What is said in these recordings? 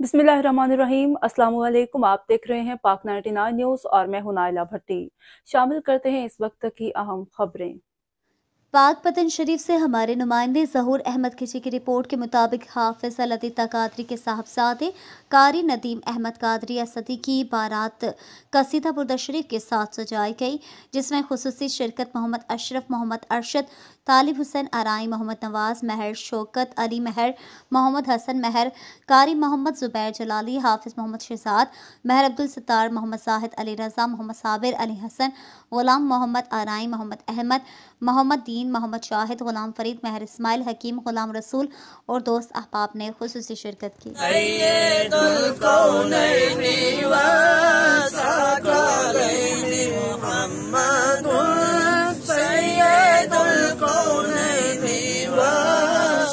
बिस्मिल्लाहिर्रहमानिर्रहीम अस्सलाम वालेकुम आप देख रहे हैं पाक 99 न्यूज़ और मैं हूँ नाइला भट्टी। शामिल करते हैं इस वक्त की अहम खबरें। पाक पतन शरीफ से हमारे नुमाइंदे जहूर अहमद खिची की रिपोर्ट के मुताबिक हाफिज लतीता कादरी के साहबजादे कारी नदीम अहमद कादरी असदी की बारात कसीदा बुरदा शरीफ के साथ सजाई गई, जिसमें खसूसी शिरकत मोहम्मद अशरफ, मोहम्मद अरशद, तालिब हुसैन आराई, मोहम्मद नवाज़ महर, शौकत अली महर, मोहम्मद हसन महर, कारी मोहम्मद ज़ुबैर जलाली, हाफिज़ मोहम्मद शहजाद महर, अब्दुल सत्तार, मोहम्मद जाहिद अली रज़ा, मोहम्मद साबिर अली हसन, ग़ुलाम मोहम्मद आराई, मोहम्मद अहमद, मोहम्मद दीन मोहम्मद शाहिद ग़ुलाम फरीद महर इस्माइल हकीम ग़ुलाम रसूल और दोस्त अहबाब ने खसूस शिरकत की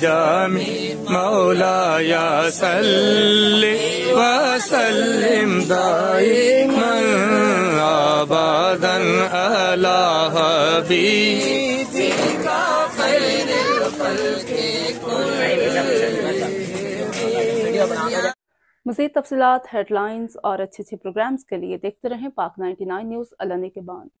जामी, मौलाया सल्ले वसल्लिम दाइमन आबादन अला हबीबिका मजीद तफसलत, हेडलाइंस और अच्छे अच्छे प्रोग्राम्स के लिए देखते रहें पाक 99 न्यूज़, अलने के बाद।